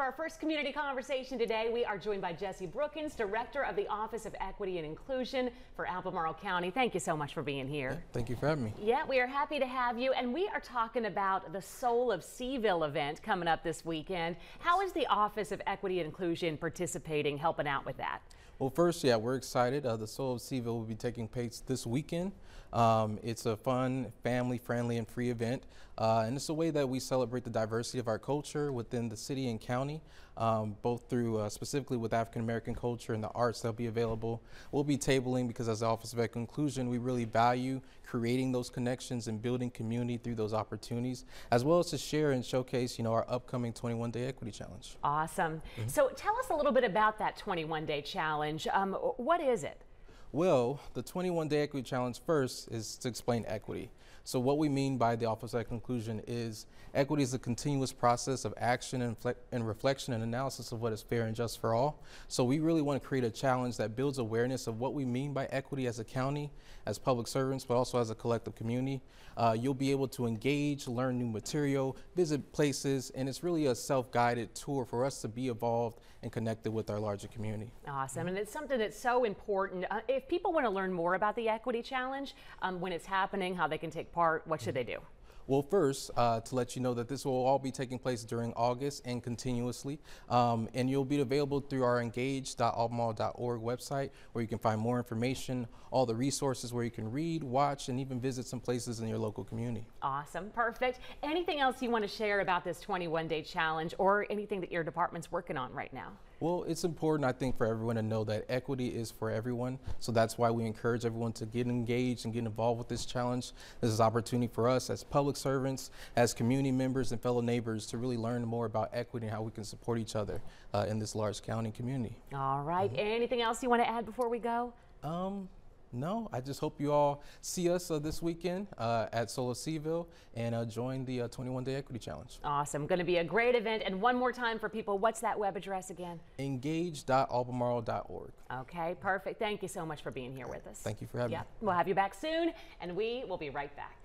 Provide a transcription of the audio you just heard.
for our first community conversation today. We are joined by Jesse Brookins, Director of the Office of Equity and Inclusion for Albemarle County. Thank you so much for being here. Thank you for having me. Yeah, we are happy to have you. And we are talking about the Soul of CVille event coming up this weekend. How is the Office of Equity and Inclusion participating, helping out with that? Well, first, yeah, we're excited. Uh, the Soul of CVille will be taking place this weekend. Um, it's a fun, family friendly, and free event. Uh, and it's a way that we celebrate the diversity of our culture within the city and county, um, both through uh, specifically with African American culture and the arts that'll be available. We'll be tabling because, as the Office of Equity Inclusion, we really value creating those connections and building community through those opportunities, as well as to share and showcase, you know, our upcoming 21 Day Equity Challenge. Awesome. Mm -hmm. So tell us a little bit about that 21 Day Challenge. Um, what is it? Well, the 21 Day Equity Challenge first is to explain equity. So what we mean by the Office of Inclusion is equity is a continuous process of action and, and, reflection and analysis of what is fair and just for all. So we really want to create a challenge that builds awareness of what we mean by equity as a county, as public servants, but also as a collective community. Uh, you'll be able to engage, learn new material, visit places, and it's really a self-guided tour for us to be involved and connected with our larger community. Awesome, and it's something that's so important. Uh, if people want to learn more about the Equity Challenge, um, when it's happening, how they can take part, what should mm-hmm. they do? Well, first, uh, to let you know that this will all be taking place during August and continuously. Um, and you'll be available through our engage.albemarle.org website where you can find more information, all the resources where you can read, watch, and even visit some places in your local community. Awesome. Perfect. Anything else you want to share about this 21 day challenge or anything that your department's working on right now? Well, it's important, I think, for everyone to know that equity is for everyone. So that's why we encourage everyone to get engaged and get involved with this challenge. This is an opportunity for us as public servants, as community members and fellow neighbors to really learn more about equity and how we can support each other uh, in this large county community. All right. mm -hmm. Anything else you want to add before we go? Um, no, I just hope you all see us uh, this weekend uh, at Soul of CVille and uh, join the uh, 21 Day Equity Challenge. Awesome. Going to be a great event. And one more time for people, what's that web address again? Engage.albemarle.org. Okay, perfect. Thank you so much for being here with us. Thank you for having yep. me. We'll have you back soon, and we will be right back.